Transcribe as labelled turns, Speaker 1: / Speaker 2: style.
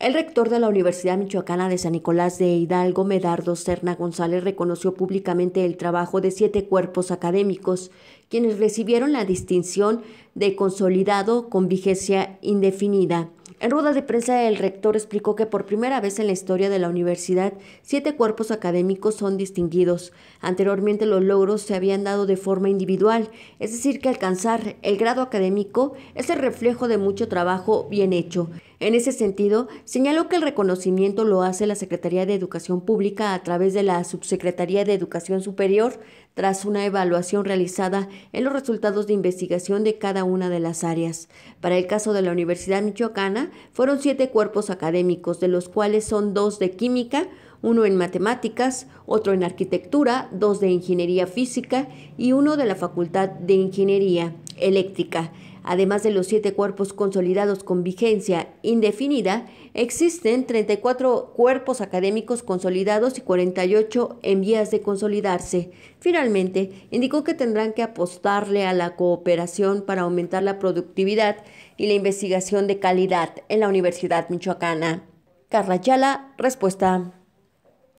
Speaker 1: El rector de la Universidad Michoacana de San Nicolás de Hidalgo, Medardo Serna González, reconoció públicamente el trabajo de siete cuerpos académicos, quienes recibieron la distinción de consolidado con vigencia indefinida. En rueda de prensa, el rector explicó que por primera vez en la historia de la universidad, siete cuerpos académicos son distinguidos. Anteriormente los logros se habían dado de forma individual, es decir, que alcanzar el grado académico es el reflejo de mucho trabajo bien hecho. En ese sentido, señaló que el reconocimiento lo hace la Secretaría de Educación Pública a través de la Subsecretaría de Educación Superior, tras una evaluación realizada en los resultados de investigación de cada una de las áreas. Para el caso de la Universidad Michoacana, fueron siete cuerpos académicos, de los cuales son dos de química, uno en matemáticas, otro en arquitectura, dos de ingeniería física y uno de la Facultad de Ingeniería Eléctrica. Además de los siete cuerpos consolidados con vigencia indefinida, existen 34 cuerpos académicos consolidados y 48 en vías de consolidarse. Finalmente, indicó que tendrán que apostarle a la cooperación para aumentar la productividad y la investigación de calidad en la Universidad Michoacana. Carla Yala, respuesta.